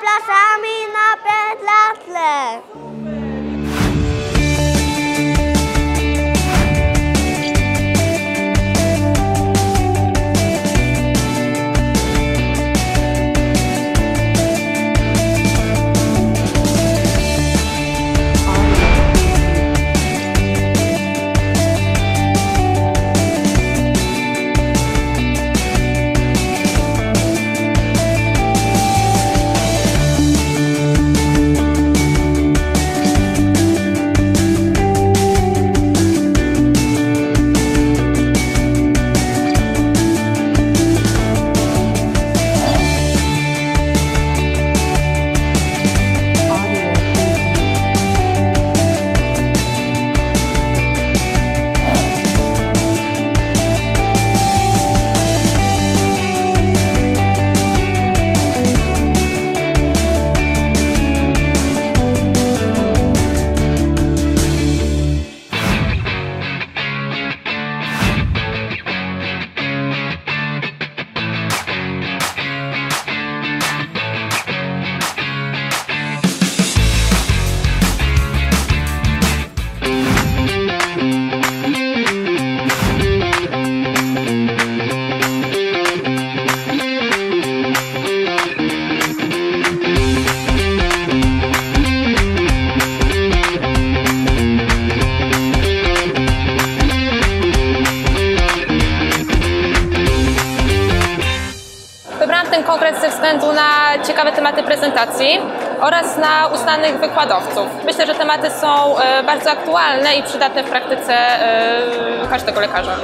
plaza mina per Kongres ze względu na ciekawe tematy prezentacji oraz na uznanych wykładowców. Myślę, że tematy są e, bardzo aktualne i przydatne w praktyce e, każdego lekarza.